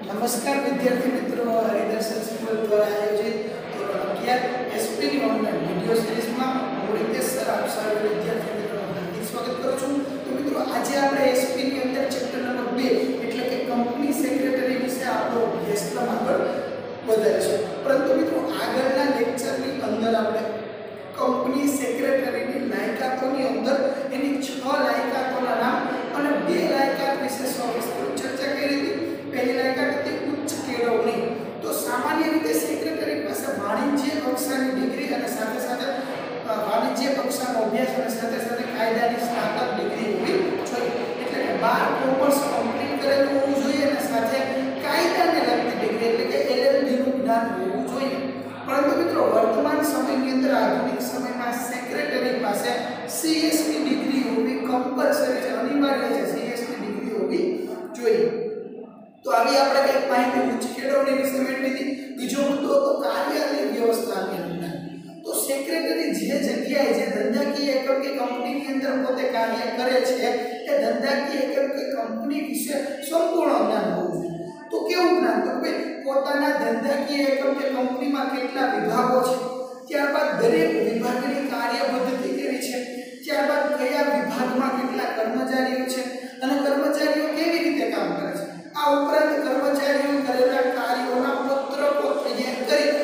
નમસ્કાર વિદ્યાર્થી મિત્રો હરિદર્શન સ્કૂલ દ્વારા આયોજિત ધોરણ અગિયાર એસપીની ઓનલાઈન વીડિયો સિરીઝમાં હું રીતેશ સર, આપ સર્વ વિદ્યાર્થી મિત્રોનું હાર્દિક સ્વાગત કરું છું. તો મિત્રો, આજે આપણે એસપીની અંદર ચેપ્ટર નંબર બે, એટલે કે કંપની સેક્રેટરી વિશે આપણો અભ્યાસક્રમ આગળ વધારીશું. પરંતુ મિત્રો, આગળના લેક્ચરની અંદર આપણે કંપની સેક્રેટરીની લાયકાતોની અંદર એની છ લાયકાતોના નામ અને બે લાયકાત વિશે સવિસ્તૃત તો સામાન્ય રીતે સેક્રેટરી પાસે વાણિજ્ય કક્ષાની ડિગ્રી અને સાથે સાથે અ, વાણિજ્ય કક્ષાનો અભ્યાસ અને સાથે સાથે કાયદાની સ્નાતક ડિગ્રી હોવી જોઈએ એટલે કે બાર કોમર્સ કમ્પ્લીટ કરેલું હોવું જોઈએ અને સાથે કાયદાને લગતી ડિગ્રી એટલે કે એલએલબી નું જ્ઞાન હોવું જોઈએ પરંતુ મિત્રો વર્તમાન સમયની અંદર આધુનિક સમયમાં સેક્રેટરી પાસે સીએસની ડિગ્રી હોવી કમ્પલસરી છે અનિવાર્ય છે સીએસની ડિગ્રી હોવી જોઈએ તો આવી આપણે કંઈક માહિતી ઉચ્ચ કેળવણી વિશે મેળવી હતી બીજો મુદ્દો હતો કાર્યાલય વ્યવસ્થાની અંદર તો સેક્રેટરી જે જગ્યાએ જે ધંધાકીય એકમ કે કંપનીની અંદર પોતે કાર્ય કરે છે એ ધંધાકીય એકમ કે કંપની વિશે સંપૂર્ણ જ્ઞાન હોવું જોઈએ. તો કેવું જ્ઞાન? તો કે પોતાના ધંધાકીય એકમ કે કંપનીમાં કેટલા વિભાગો છે, ત્યારબાદ દરેક વિભાગની કાર્ય પદ્ધતિ કેવી છે, ત્યારબાદ કયા વિભાગમાં કેટલા કર્મચારીઓ છે અને કર્મચારીઓ કેવી રીતે કામ કરે છે. આ ઉપરાંત કર્મચારીઓ કરેલા કાર્યોના પત્રકો તૈયાર કરી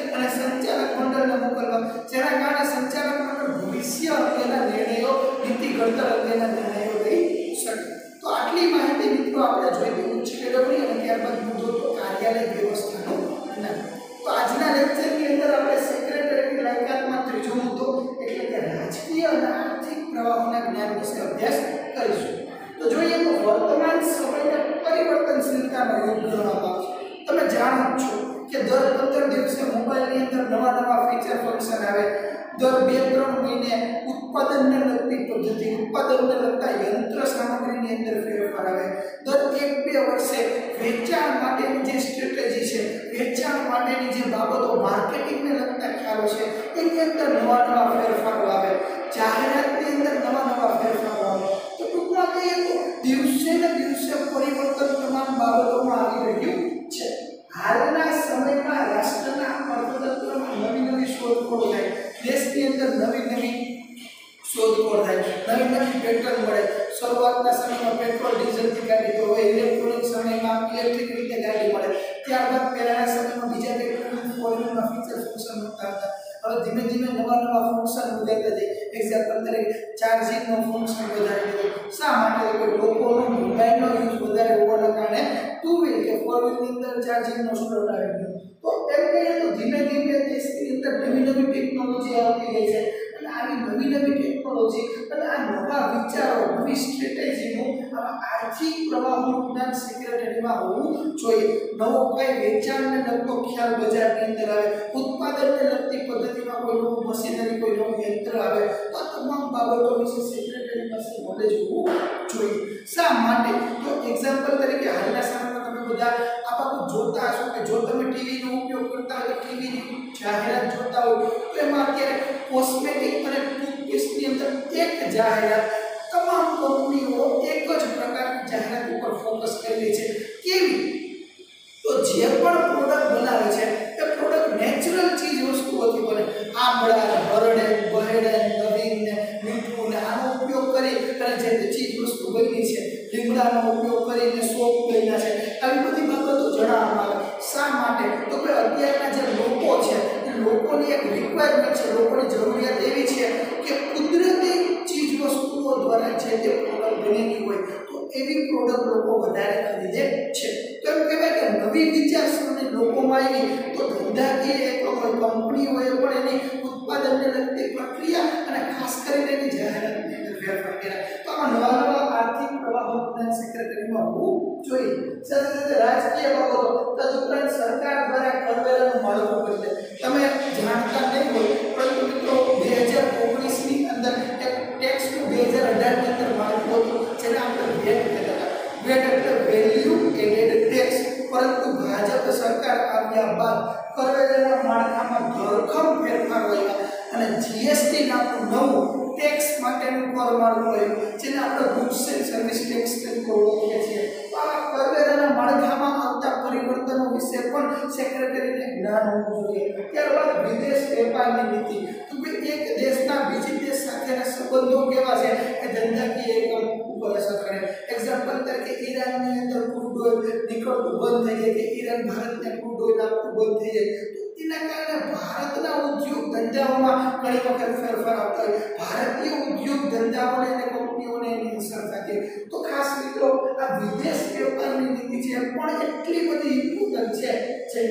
દર બે, ત્રણ મહિને ઉત્પાદનને લગતી પદ્ધતિ, ઉત્પાદનને લગતા યંત્ર સામગ્રીની અંદર ફેરફાર આવે. દર એક, બે વર્ષે વેચાણ માટેની જે સ્ટ્રેટેજી છે, વેચાણ માટેની જે બાબતો માર્કેટિંગને લગતા ખ્યાલો છે, એની અંદર નવા નવા ફેરફારો આવે. જાહેરાતની અંદર નવા નવા ફેરફારો આવે. તો ટૂંકમાં કહીએ તો દિવસે ને દિવસે પરિવર્તન તમામ બાબતોમાં અંદર નવી નવી શોધખોળ થાય. નવી નવી પેટર્ન મળે. શરૂઆતના સમયમાં પેટ્રોલ, ડીઝલથી ગાડી તો હવે ઇલેક્ટ્રોનિક સમયમાં ઇલેક્ટ્રિક રીતે ગાડી મળે ત્યારબાદ પહેલાના સમયમાં બીજા કંઈક ફોર્મ્યુલમાં ફીચર ફંક્શન હોતા હતા. હવે ધીમે ધીમે નવા નવા ફંક્શન ઉદારતા જાય. એક્ઝામ્પલ તરીકે ચાર્જિંગનો ફંક્શન વધારે દીધું શા માટે? કે લોકોનો મોબાઈલનો યુઝ વધારે હોવાના કારણે ટુ વ્હીલ કે ફોર વ્હીલની અંદર ચાર્જિંગનો સ્ટોર આવી. ગયો ગઈ છે. અને આવી નવી નવી ટેકનોલોજી અને આ નવા વિચારો, નવી સ્ટ્રેટેજીનું આર્થિક પ્રવાહનું જ્ઞાન સેક્રેટરીમાં હોવું જોઈએ. નવો કઈ વેચાણને લગતો ખ્યાલ બજારની અંદર આવે, ઉત્પાદનને લગતી પદ્ધતિમાં કોઈ નવું મશીનરી, કોઈ નવું યંત્ર આવે, તો તમામ બાબતો વિશે સેક્રેટરી પાસે નોલેજ હોવું જોઈએ. શા માટે? તો એક્ઝામ્પલ તરીકે હાલના લોકોની એક રિક્વાયરમેન્ટ છે, લોકોની જરૂરિયાત એવી છે કે કુદરતી ચીજ વસ્તુઓ દ્વારા જે તે પ્રોડક્ટ બનેલી હોય, તો એવી પ્રોડક્ટ લોકો વધારે ખરીદે છે. તો એમ કહેવાય કે નવી વિચારસરણી લોકોમાં આવી, તો ધંધાકીય એકમો કંપનીઓએ પણ એની ઉત્પાદનને લગતી પ્રક્રિયા અને ખાસ કરીને એની જાહેરાતની અંદર ફેરફાર કર્યા. તો આમાં નવા નવા આર્થિક પ્રવાહો સેક્રેટરીમાં હોવું જોઈએ. સાથે સાથે રાજકીય બાબતો તદુપરાંત સરકાર દ્વારા કરવેરાનું માળખું બદલે તમે જાણતા નહીં હોય, પરંતુ મિત્રો, બે હજાર ઓગણીસની અંદર એક ટેક્સ ટુ બે હજાર અઢારની અંદર માળખું હતું, જેને આપણે વેટ કહેતા હતા. વેટ એટલે વેલ્યુ એડેડ ટેક્સ પરંતુ ભાજપ સરકાર આવ્યા બાદ કરવેરાના માળખામાં ધરખમ ફેરફાર આવ્યા અને જીએસટી નામનું નવું ટેક્સ માટેનું કર માળખું આવ્યું જેને આપણે ગુડ્સ એન્ડ સર્વિસ ટેક્સ તરીકે ઓળખીએ છીએ. આવતા પરિવર્તન પણ સેક્રેટરીને જ્ઞાન હોવું જોઈએ. ત્યારબાદ વિદેશ વેપારની નીતિ. તો કે એક દેશના બીજી દેશ સાથેના સંબંધો કેવા છે? એ ધંધાકીય એકમ ઉપર અસર કરે. એક્ઝામ્પલ તરીકે, ઈરાનની અંદર ક્રૂડ ઓઇલ નીકળતું બંધ થઈ જાય કે ઈરાન ભારતને ક્રૂડ ઓઇલ આપતું બંધ થઈ જાય. તો એના કારણે ભારતના ઉદ્યોગ ધંધાઓમાં ઘણી વખત ફેરફાર આવતો હોય. ભારતીય ઉદ્યોગ ધંધાઓને અને કંપનીઓને એની અસર થતી તો ખાસ મિત્રો, આ વિદેશ વેપારની નીતિ છે પણ એટલી બધી ઇમ્પોર્ટન્ટ છે, જે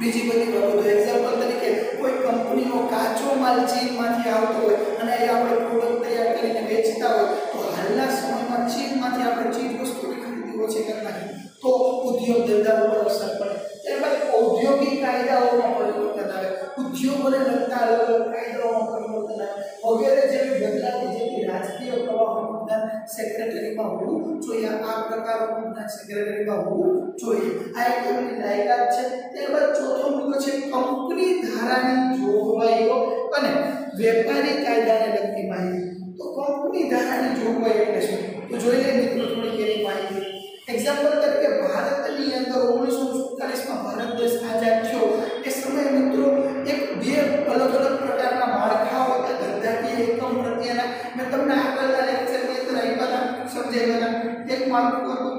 બીજી બધી બાબતો. એક્ઝામ્પલ તરીકે, કોઈ કંપનીનો કાચો માલ ચીનમાંથી આવતો હોય અને એ આપણે પ્રોડક્ટ તૈયાર કરીને વેચતા હોય, તો હાલના સમયમાં ચીનમાંથી આપણે ચીજ વસ્તુની ખરીદી ઓછી કરી નાખી. તો ઉદ્યોગ ધંધા ઉપર અસર પડે. ત્યારબાદ ઔદ્યોગિક કાયદાઓમાં પરિવર્તન આવે ઉદ્યોગોને લગતા અલગ અલગ કાયદાઓમાં પરિવર્તન આવે વગેરે જેવી બદલાતી જેવી રાજકીય પ્રવાહોનું જ્ઞાન સેક્રેટરીમાં હોવું જોઈએ આ પ્રકારનું જ્ઞાન સેક્રેટરીમાં હોવું જોઈએ આ એક એમની લાયકાત છે ત્યારબાદ ચોથો મુદ્દો છે કંપની ધારાની જોગવાઈઓ અને વેપારી કાયદાને લગતી માહિતી તો કંપની ધારાની જોગવાઈ એટલે શું તો જોઈ લઈએ મિત્રો થોડી એની માહિતી એક્ઝામ્પલ તરીકે ભારતની અંદર ઓગણીસો સુડતાલીસમાં ભારત દેશ આઝાદ થયો. એ સમયે મિત્રો, એક બે અલગ અલગ પ્રકારના માળખાઓ હતા. ધંધાકીય એકમ પ્રત્યેના. મેં તમને આગળના લેક્ચરની અંદર આપ્યા હતા, સમજાવ્યા હતા. એક માળખું હતું.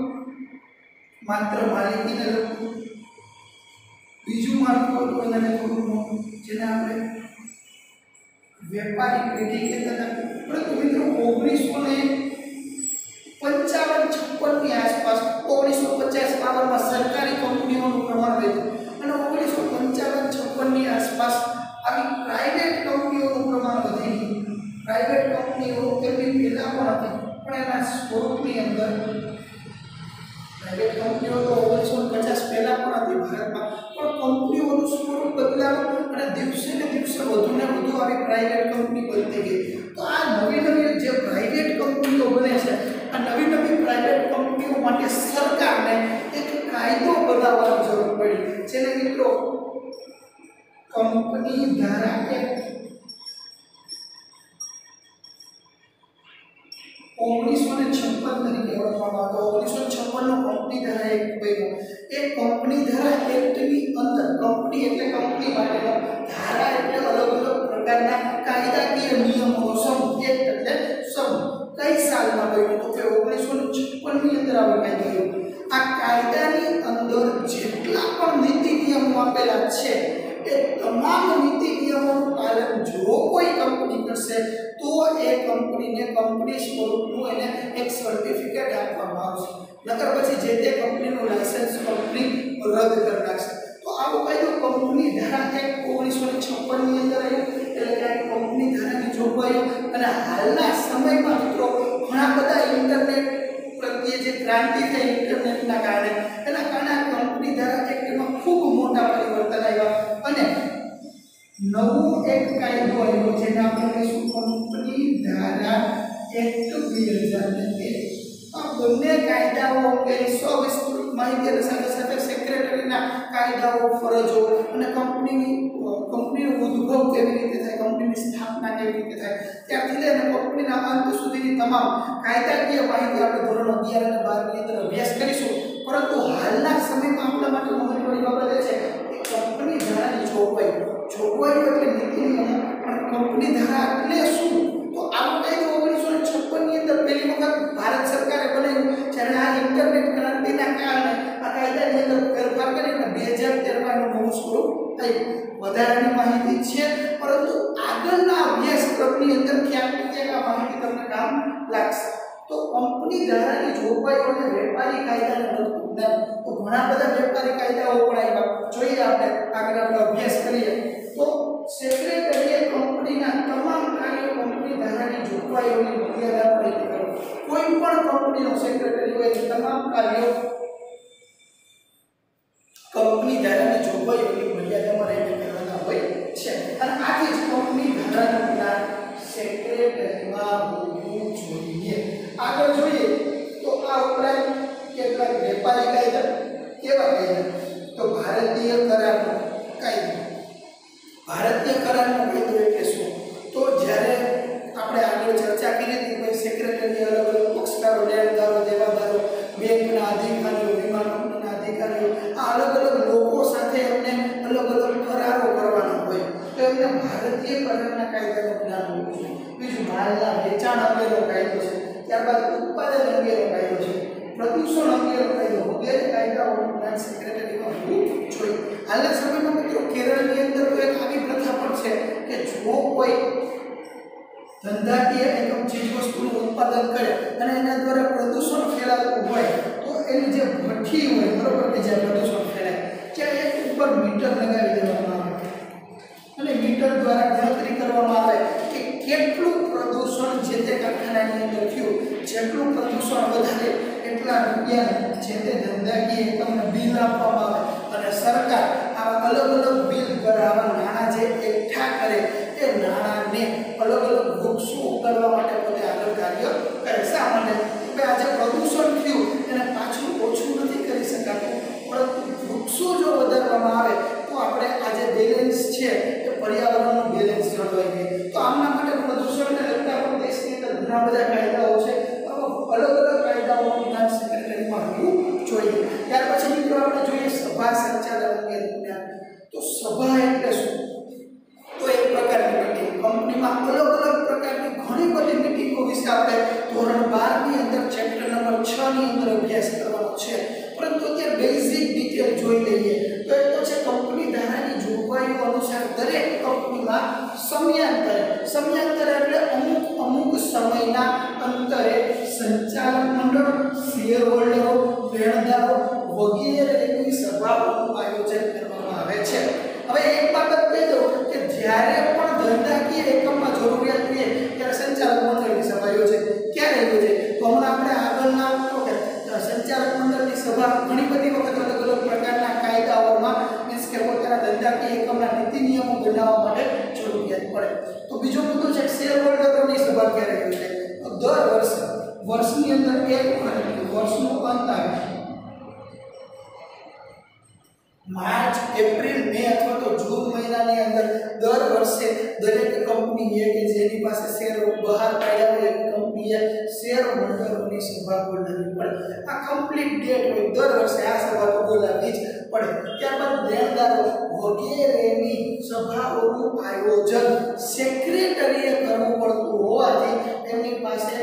માત્ર માલિકીને લગતું બીજું માળખું હતું એને થોડું મોટું. જેને આપણે વેપારી પેઢી કહેતા હતા. પરંતુ મિત્રો, ઓગણીસો ને પંચાવન, છપ્પનની આસપાસ ઓગણીસો પચાસ બાવનમાં સરકારી કંપનીઓનું પ્રમાણ વધ્યું. અને ઓગણીસો પંચાવન છપ્પનની આસપાસ આવી પ્રાઇવેટ કંપનીઓનું પ્રમાણ વધી ગયું પ્રાઇવેટ કંપનીઓ તેમની પહેલાં પણ હતી, પણ એના સ્વરૂપની અંદર પ્રાઇવેટ કંપનીઓ તો ઓગણીસો પચાસ પહેલાં પણ હતી ભારતમાં. પણ કંપનીઓનું સ્વરૂપ બદલાયું અને દિવસે ને દિવસે વધુ ને વધુ આવી પ્રાઇવેટ કંપની બનતી ગઈ. તો આ નવી નવી જે પ્રાઇવેટ કંપનીઓ બને છે આ નવી નવી પ્રાઇવેટ કંપનીઓ માટે સરકારને એક કાયદો બનાવવાની જરૂર પડી. જેને મિત્રો કંપની ધારા એક્ટ ઓગણીસો ને છપ્પન તરીકે ઓળખવામાં આવતો. ઓગણીસો છપ્પનનો કંપની ધારા એક્ટ બન્યો. એ કંપની ધારા એક્ટની અંદર કંપની એટલે કંપની માટેનો ધારા એટલે અલગ અલગ પ્રકારના કાયદાકીય નિયમો સમૂહ છપ્પનની અંદર આ કાયદાની અંદર જેટલા પણ નીતિ નિયમો આપેલા છે, એ તમામ નીતિ નિયમોનું પાલન જો કોઈ કંપની કરશે, તો એ કંપનીને કંપની સ્વરૂપનું એને એક સર્ટિફિકેટ આપવામાં આવશે. નકર પછી જે તે કંપનીનું લાયસન્સ કંપની રદ કરી નાખશે. તો આવો કાયદો કંપની ધારા એક ઓગણીસો ને છપ્પનની અંદર આવ્યો, એટલે કે કંપની ધારાની જોગવાઈઓ અને હાલના સમયમાં ક્રાંતિ થઈ ઇન્ટરનેટના કારણે. એના કારણે આ કંપની ધારા એક્ટમાં ખૂબ મોટા પરિવર્તન આવ્યા અને નવો એક કાયદો આવ્યો જેને આપણે કહીશું કંપની ધારા એક્ટ બે હજાર આ બંને કાયદાઓ અંગેની વિસ્તૃત માહિતી સાથે સાથે સેક્રેટરીના કાયદાઓ, ફરજો અને કંપનીની, કંપનીનો ઉદ્ભવ કેવી રીતે થાય, કંપનીની સ્થાપના કેવી રીતે થાય, ત્યારથી લઈને કંપનીના અંત સુધીની તમામ કાયદાકીય માહિતી આપણે ધોરણ અગિયાર અને બારની અંદર અભ્યાસ કરીશું. પરંતુ હાલના સમયમાં આપણા માટે મહત્વની બાબત એ છે કે કંપની ધારાની જોગવાઈ જોગવાઈઓ એટલે નીતિ નિયમો. અને કંપની ધારા એટલે શું? તો આ કાયદો ઓગણીસો છપ્પનની અંદર પહેલી વખત ભારત સરકારે બનાવ્યું આ ઇન્ટરનેટ ક્રાંતિના કારણે આ કાયદાની અંદર ફેરફાર કરીને બે હજાર તેરમાં એનું નવું સ્વરૂપ થયું વધારાની માહિતી છે, પરંતુ આગળના અભ્યાસક્રમની અંદર ક્યાંક ક્યાંક આ માહિતી તમને કામ લાગશે. તો કંપની ધારાની જોગવાઈઓ અને વેપારી કાયદાને લગતું તો ઘણા બધા વેપારી કાયદાઓ પણ આવ્યા જોઈએ આપણે આગળ આપણે અભ્યાસ કરીએ. તો સેક્રેટરીએ કંપનીના તમામ કાર્યો કંપની ધારાની જોગવાઈઓની મર્યાદા પડી કરો કોઈ પણ કંપનીનો સેક્રેટરી હોય તે તમામ ધંધાકીય એકમ ચીજ વસ્તુનું ઉત્પાદન કરે અને એના દ્વારા પ્રદૂષણ ફેલાતું હોય, તો એની જે ભઠ્ઠી હોય, બરોબર કે જ્યાં પ્રદૂષણ ફેલાય, ત્યાં એક ઉપર મીટર લગાવી દેવામાં આવે. અને મીટર દ્વારા ગણતરી કરવામાં આવે કે કેટલું પ્રદૂષણ જે તે કારખાનાની અંદર થયું, જેટલું પ્રદૂષણ વધારે, એટલા રૂપિયા જે તે ધંધાકીય એકમને બિલ આપવામાં આવે. અને સરકાર આવા અલગ અલગ બિલ દ્વારા આવા નાણાં જે એકઠા કરે એ નાણાંને અલગ અલગ વૃક્ષો ઉગાડવા માટે પોતે આગળ કાર્ય કરે શા માટે કે આજે પ્રદૂષણ થયું એને પાછું ઓછું નથી કરી શકાતું. પરંતુ વૃક્ષો જો વધારવામાં આવે તો આપણે આજે બેલેન્સ છે એ પર્યાવરણનું બેલેન્સ જળવાઈ ગઈ તો આમના માટે પ્રદૂષણને લગતા પણ દેશની અંદર ઘણા બધા અંતરે સંચાલક મંડળ, શેર હોલ્ડરો, દેણદારો વગેરે કોઈ સભાઓનું આયોજન કરવામાં આવે છે. હવે એક બાબત કહી દઉં કે જ્યારે પણ ધંધાકીય એકમમાં જરૂરિયાત રહે ત્યારે સંચાલક મંડળની સભા યોજે ક્યારે યોજે તો હમણાં આપણે આગળના તો કે સંચાલક મંડળની સભા ઘણી બધી વખત અલગ અલગ પ્રકારના કાયદાઓમાં મીન્સ કે પોતાના ધંધાકીય એકમના નીતિ નિયમો બનાવવા માટે જરૂરિયાત પડે તો બીજો મુદ્દો છે શેર હોલ્ડરોની સભા ક્યારે યોજે તો દર વર્ષે વર્ષની અંદર એક વખત વર્ષનો અંત આવે માર્ચ, એપ્રિલ, મે અથવા તો જૂન મહિનાની અંદર દર વર્ષે દરેક કંપનીએ કે જેની પાસે શેરો બહાર પાડ્યા હોય એવી કંપનીએ શેર હોલ્ડરોની સભા બોલાવવી પડે આ કમ્પ્લીટ ડેટ હોય, દર વર્ષે આ સભા તો બોલાવવી જ પડે. ત્યારબાદ દેણદારો વગેરેની સભાઓનું આયોજન સેક્રેટરીએ કરવું પડતું હોવાથી એમની પાસે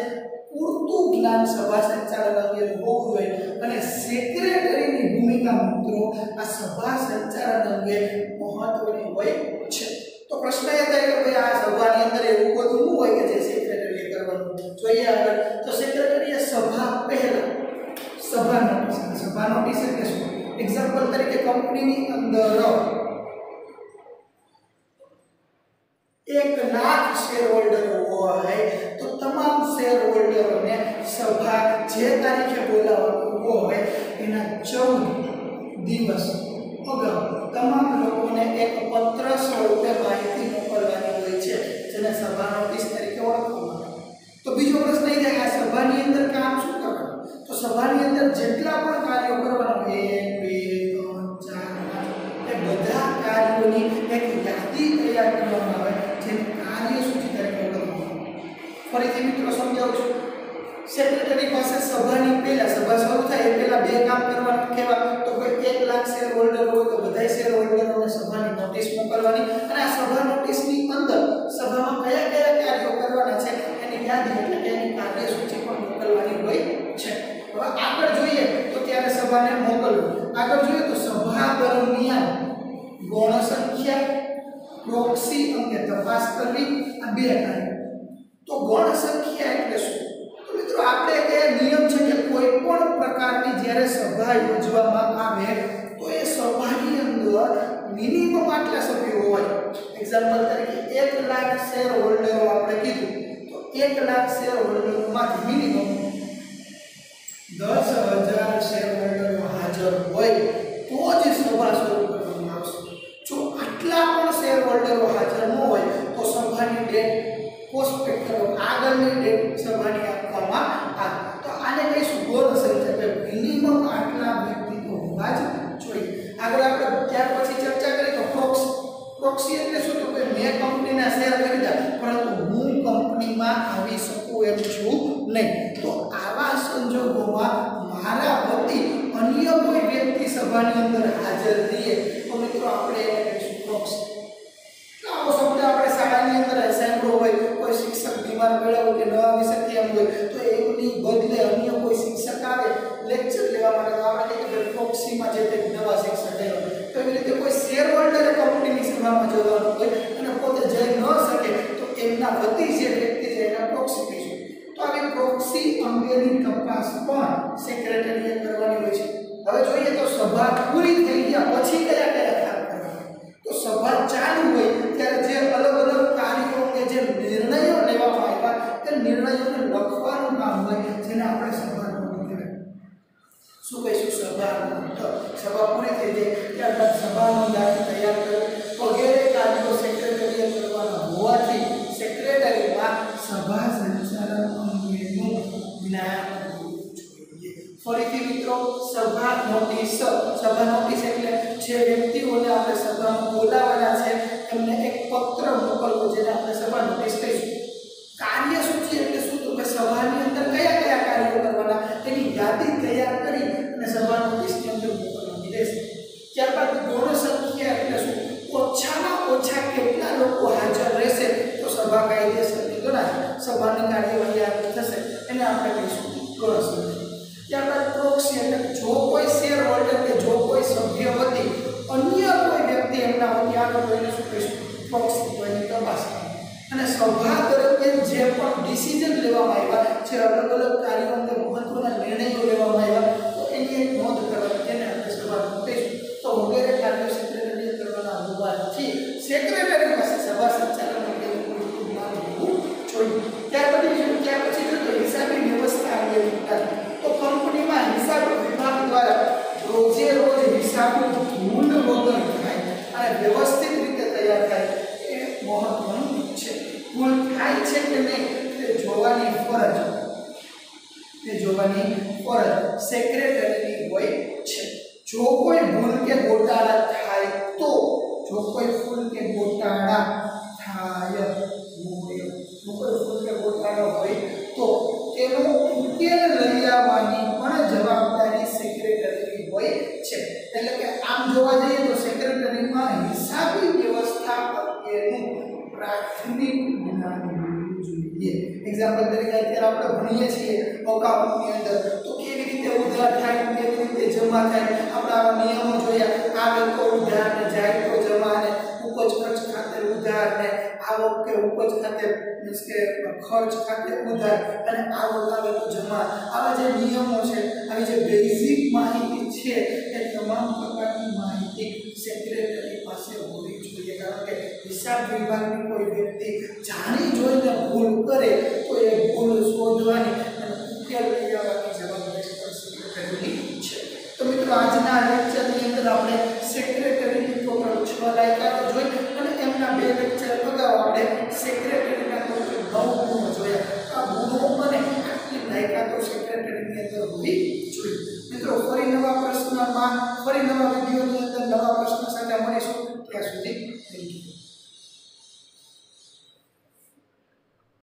પૂરતું જ્ઞાન સભા સંચાલક અંગેનું હોવું જોઈએ. અને સેક્રેટરીની ભૂમિકા મિત્રો, આ સભા સંચાલન અંગે મહત્વની હોય છે. તો પ્રશ્ન એ થાય કે ભાઈ આ સભાની અંદર એવું બધું શું હોય કે જે સેક્રેટરીએ કરવાનું? જોઈએ આગળ. તો સેક્રેટરીએ સભા પહેલા, સભા નોટિસ સભા નોટિસ એટલે શું? એક્ઝામ્પલ તરીકે કંપનીની અંદર એક લાખ શેર હોલ્ડર હોય તો તમામ શેર હોલ્ડરોને સભા જે તારીખે બોલાવવાનું હોય એના ચૌદ દિવસ અગાઉ તમામ લોકોને એક પત્ર સ્વરૂપે માહિતી મોકલવાની હોય છે જેને સભા નોટિસ તરીકે ઓળખવામાં સભાને મોકલવું આગળ જોઈએ તો સભા દરમિયાન ગૌણ સંખ્યા પ્રોક્સી અંગે તપાસ કરવી આ બે કાર્ય તો ગૌણ સંખ્યા એટલે શું? તો મિત્રો આપણે કે નિયમ છે કે કોઈ પણ પ્રકારની જ્યારે સભા યોજવામાં આવે, તો એ સભાની અંદર મિનિમમ આટલા સભ્યો હોય. એક્ઝામ્પલ તરીકે, એક લાખ શેર હોલ્ડરો આપણે કીધું. તો એક લાખ શેર હોલ્ડરોમાંથી મિનિમમ દસ હજાર શેર હોલ્ડરો હાજર હોય તો જ સભા શરૂ કરવામાં આવશે. જો આટલા પણ શેર હોલ્ડરો હાજર ન હોય તો સભાની ડેટ પોસ્ટપેડ કરો આગળની ડેટ સભાની આપવામાં આવે. તો આને કહીશું ગૌણ સંખ્યા કે મિનિમમ આટલા વ્યક્તિ તો હોવા જ જોઈએ. આગળ આપણે ત્યાર પછી ચર્ચા કરી તો પ્રોક્સ પ્રોક્સી એટલે શું? તો કે મેં કંપનીના શેર ખરીદ્યા, પરંતુ હું કંપનીમાં આવી શકું એમ છું નહીં. તો આવા સંજોગોમાં મારા વતી અન્ય કોઈ વ્યક્તિ સભાની અંદર હાજર થઈએ તો મિત્રો આપણે એને કહીશું પ્રોક્સ આવો શબ્દ આપણે શાળાની અંદર સાંભળો હોય. કોઈ શિક્ષક બીમાર પડ્યા હોય કે ન આવી શકે એમ હોય, તો એમની બદલે અન્ય કોઈ શિક્ષક આવે લેક્ચર લેવા માટે આપણે કે પ્રોક્સીમાં જે તે નવા શિક્ષક આવ્યા તો એવી રીતે કોઈ શેર હોલ્ડરે કંપનીની સભામાં જવાનું હોય અને પોતે જઈ ન શકે, તો એમના વતી જે વ્યક્તિ છે એના પ્રોક્સી તો આવી પ્રોક્સી અંગેની તપાસ પણ સેક્રેટરીએ કરવાની હોય છે. હવે જોઈએ તો સભા પૂરી થઈ ગયા પછી કયા કયા કામ કરવા? તો સભા ચાલુ હોય ત્યારે જે અલગ અલગ કાર્યો કે જે નિર્ણયો લેવામાં આવ્યા, તે નિર્ણયોને લખવાનું કામ હોય જેને આપણે સભાનું શું કહીશું? સભા સભા પૂરી થઈ જાય ત્યારબાદ સભાનો દાખલ તૈયાર કરે. વગેરે કાર્યો સેક્રેટરીએ કરવાના હોવાથી સેક્રેટરીમાં સભા સંચાલન જ્ઞાન હોવું જોઈએ ફરીથી મિત્રો સભા નોટિસ સભા નોટિસ એટલે જે વ્યક્તિઓને આપણે સભામાં બોલાવવાના છે એમને એક પત્ર મોકલવો જેને આપણે સભા નોટિસ કહીશું. કાર્યસૂચિ એટલે શું? તો કે સભાની અંદર કયા કયા કાર્યો કરવાના એની યાદી તૈયાર કરી અને સભા નોટિસની અંદર મોકલવાની રહેશે. ત્યારબાદ ગુણ સંખ્યા એટલે શું? ઓછામાં ઓછા કેટલા લોકો હાજર રહેશે? તો સભા કાયદેસરની ગણાશે સભાની કાર્યવાહી આગળ થશે. એને આપણે કહીશું ગુણ સંખ્યા ત્યારબાદ પ્રોક્સી એટલે જો કોઈ શેર હોલ્ડર કે જો કોઈ સભ્ય વતી અન્ય કોઈ વ્યક્તિ એમના વતી આગળ કોઈને શું કહીશું, પ્રોક્સી કોઈની તપાસ અને સભા દરમિયાન જે પણ ડિસિઝન લેવામાં આવ્યા, જે અલગ અલગ કાર્યો અંગે મહત્વના નિર્ણયો લેવામાં આવ્યા, તો એની એક નોંધ કરવાની, જેને આપણે સભા કહીશું. તો વગેરે કાર્યો સેક્રેટરીએ કરવાના હોવાથી સેક્રેટરી પાસે સભા સંચાલન હોવું જોઈએ. ત્યાર પછી ત્યાર પછી તો કંપનીમાં હિસાબ વિભાગ દ્વારા રોજે રોજ થાય અને વ્યવસ્થિત રીતે તૈયાર થાય એ મહત્વનું છે. ભૂલ થાય છે કે નહીં તે જોવાની ફરજ. તે જોવાની ફરજ. સેક્રેટરીની જોવા જઈએ તો સેક્રેટરીમાં હિસાબી વ્યવસ્થા અંગેનું પ્રાથમિક જ્ઞાન જોઈએ. એક્ઝામ્પલ તરીકે અત્યારે આપણે ભણીએ છીએ અકાઉન્ટની અંદર, તો કેવી રીતે ઉધાર થાય, કેવી રીતે જમા થાય, આપણા નિયમો જોયા, આ લોકો ઉધાર જાય ખર્ચ ખાતે ઉધાર અને આવક આવે જમા. આવા જે નિયમો છે, આવી જે બેઝિક માહિતી છે, એ તમામ પ્રકારની માહિતી સેક્રેટરી પાસે હોવી જોઈએ. કારણ કે હિસાબ વિભાગની કોઈ વ્યક્તિ જાણી જોઈને ભૂલ કરે, તો એ ભૂલ શોધવાની અને ઉકેલ લઈ આવવાની જવાબદારી પણ સેક્રેટરીની છે. તો મિત્રો, આજના લેક્ચરની અંદર આપણે